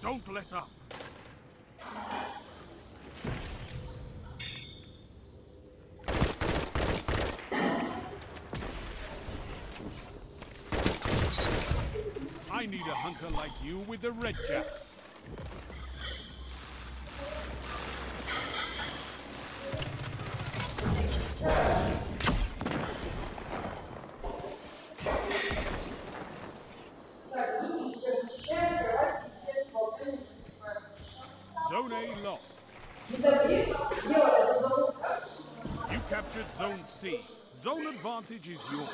Don't let up. I need a hunter like you with the red jacks. C. Zone advantage is yours.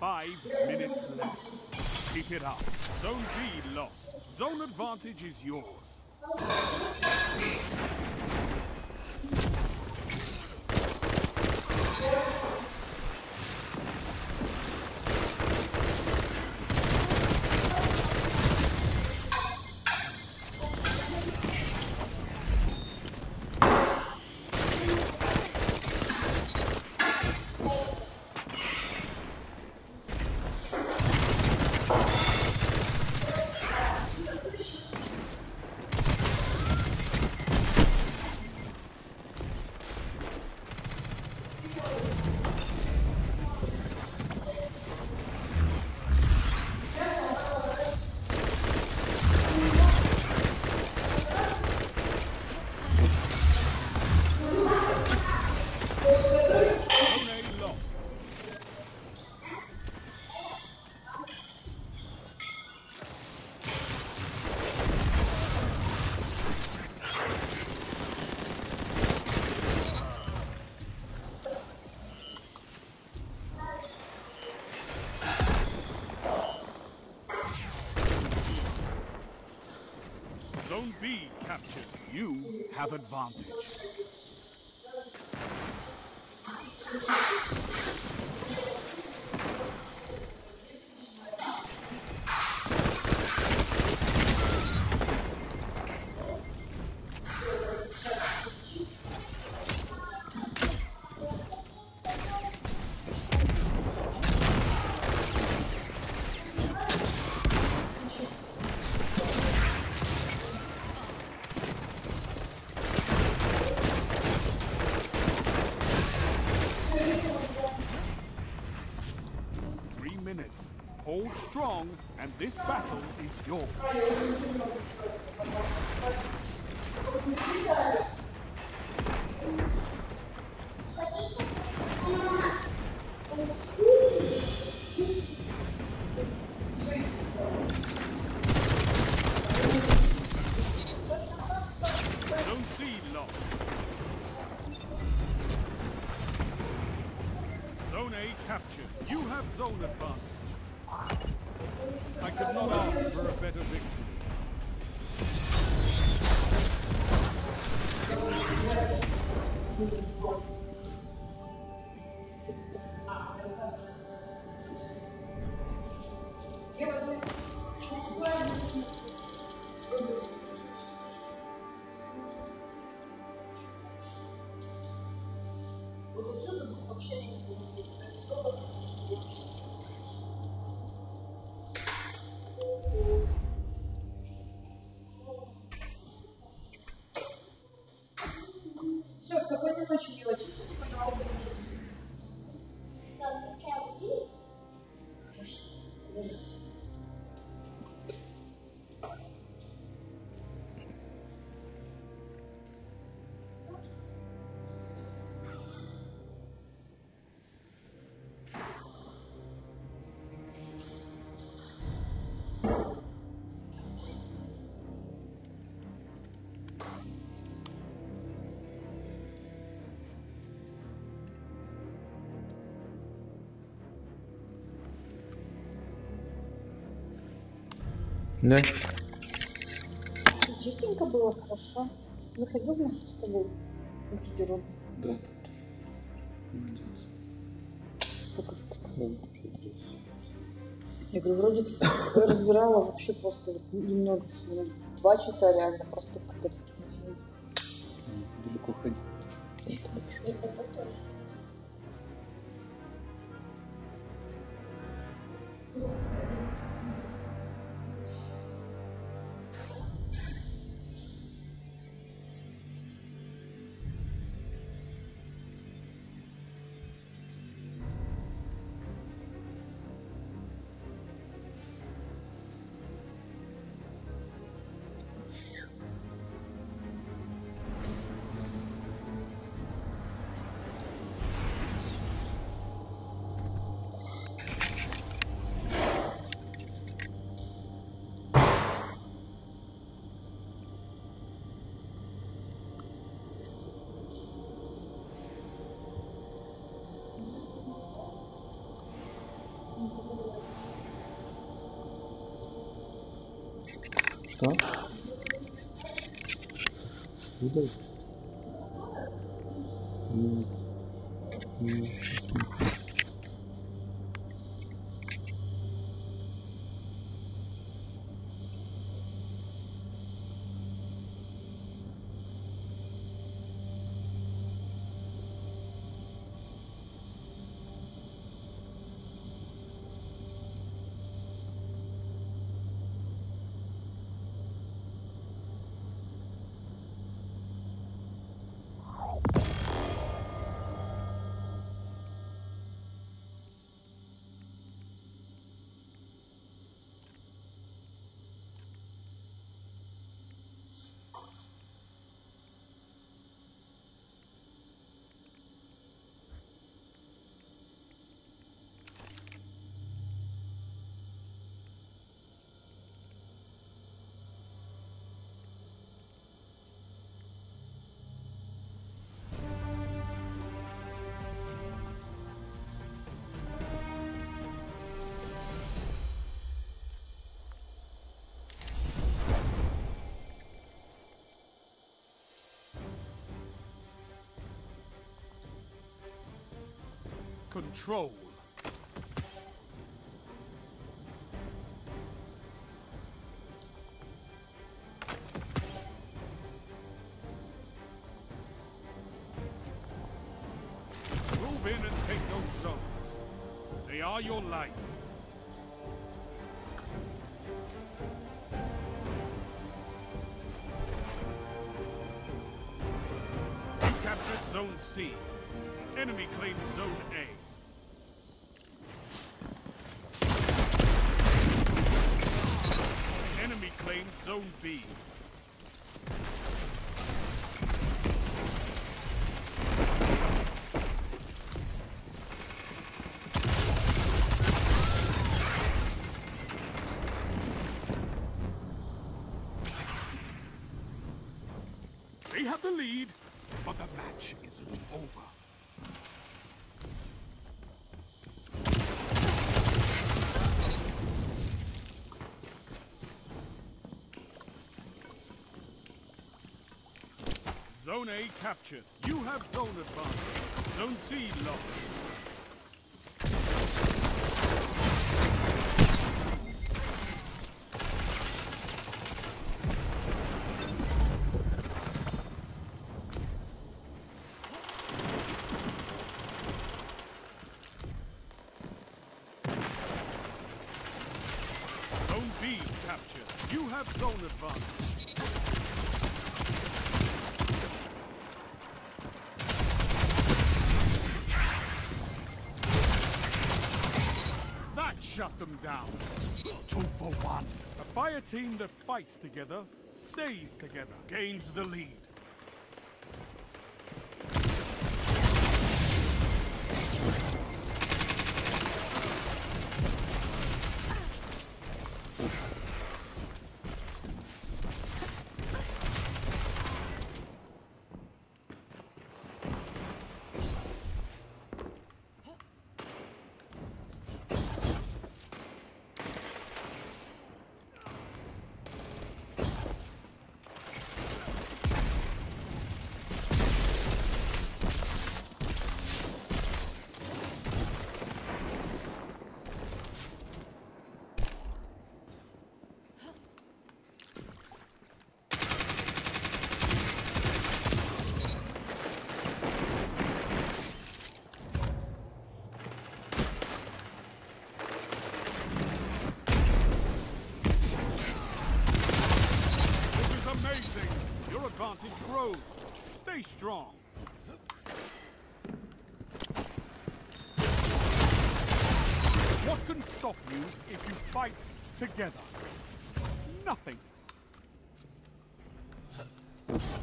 Five minutes left. Keep it up. Zone B lost. Zone advantage is yours. Advantage. Hold strong, and this battle is yours. Zone C lost. Zone A captured. You have zone advantage. I could not ask for a better victory. Да. Чистенько было, хорошо. Заходил в нашу с тобой гардероб. Да. Я говорю, вроде разбирала вообще просто вот немного, два часа реально, просто как это Что? Видал? Нет. Нет. Control. Move in and take those zones. They are your life. Captured Zone C. Enemy claimed Zone A. Enemy claimed Zone B. They have the lead, but the match isn't over. Zone A captured. You have zone advantage. Zone C lost. Zone B captured. You have zone advantage. That shut them down. Two for one. A fire team that fights together stays together, gains the lead. Advantage. Stay strong. What can stop you if you fight together? Nothing.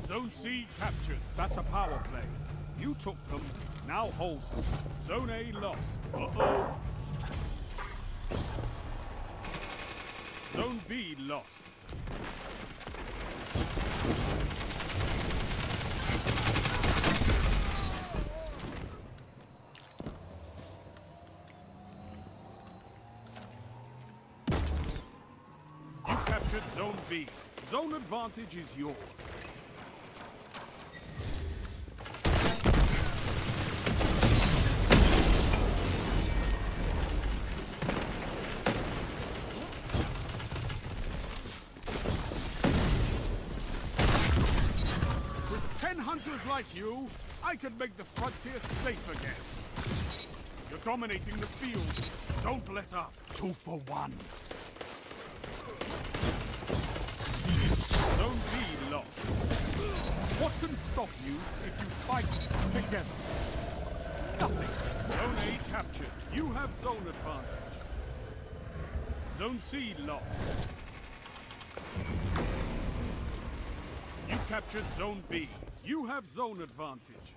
Zone C captured. That's a power play. You took them, now hold them. Zone A lost. Uh-oh. Zone B lost. Captured Zone B. Zone advantage is yours. With ten hunters like you, I could make the frontier safe again. You're dominating the field. Don't let up. Two for one. Lost. What can stop you if you fight together? Nothing. Zone A captured. You have zone advantage. Zone C lost. You captured Zone B. You have zone advantage.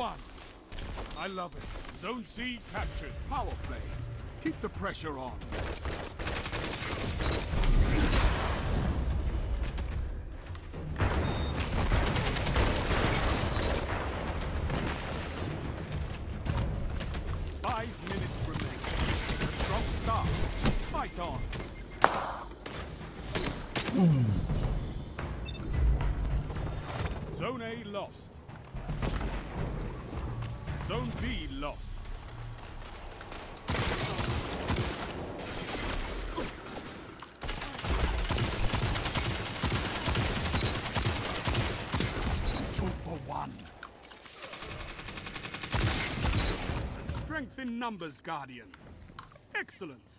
One. I love it. Zone C captured. Power play. Keep the pressure on. Five minutes remain. A strong start. Fight on. Zone A lost. Zone B lost. Two for one. Strength in numbers, Guardian. Excellent.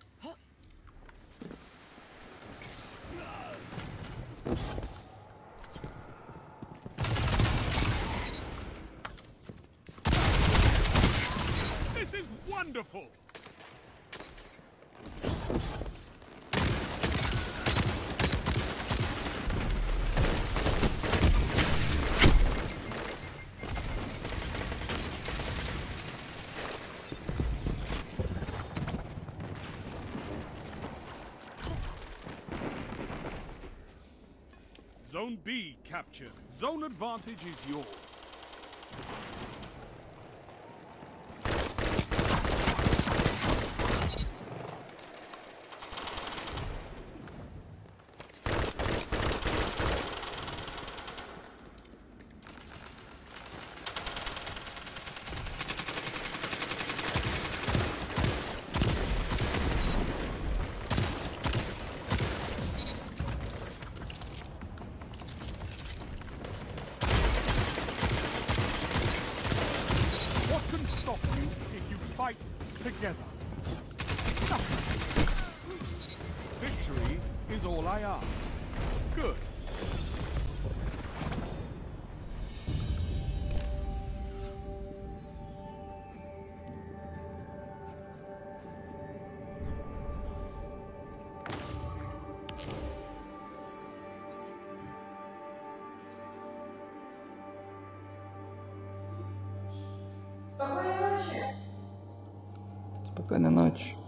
This is wonderful! Zone B captured. Zone advantage is yours. na noite.